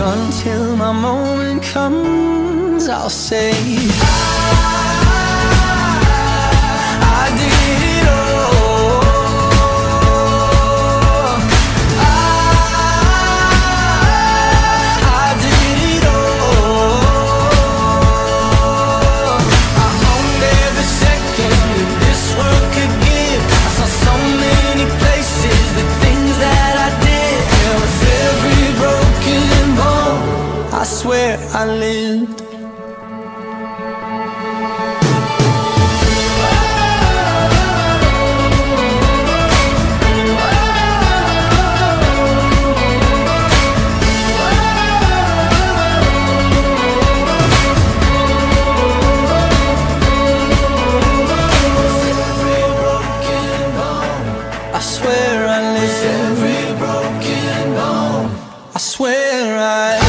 Until my moment comes, I'll say. I where I lived. I swear I live. Every broken bone, I swear I.